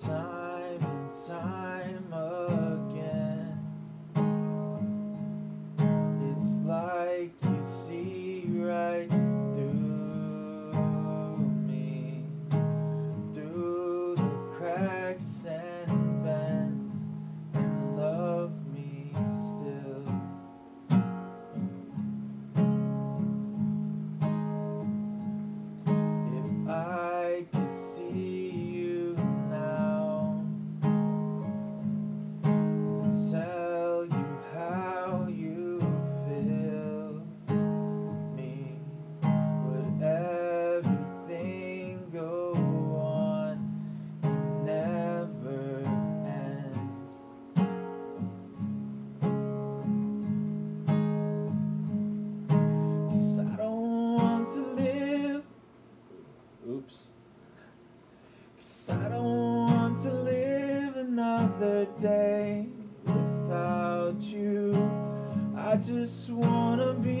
time. Another day without you. I just wanna be